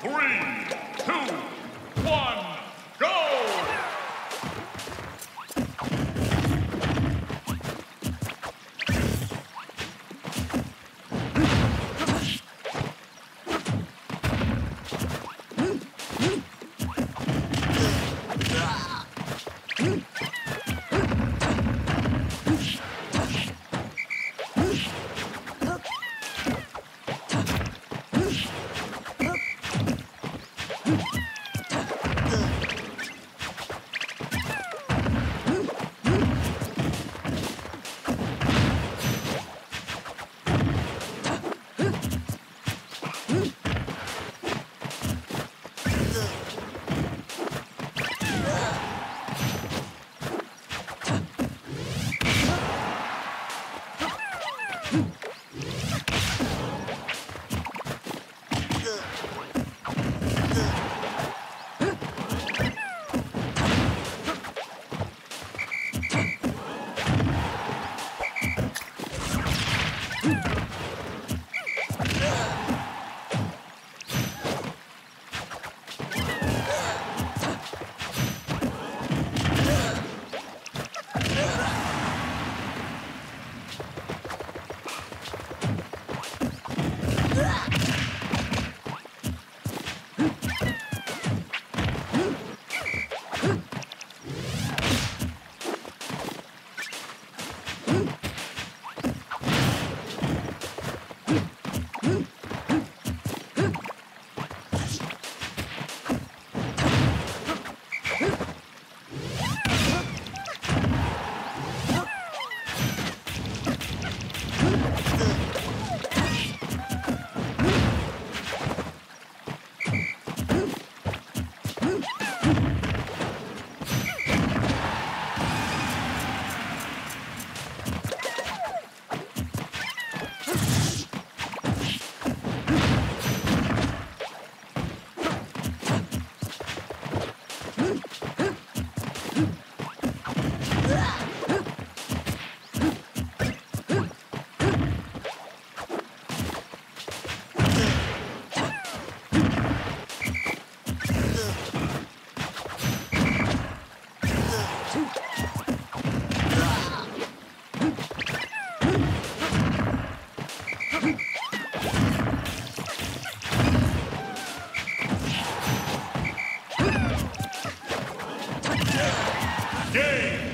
Three, two, one, Hmm. Game!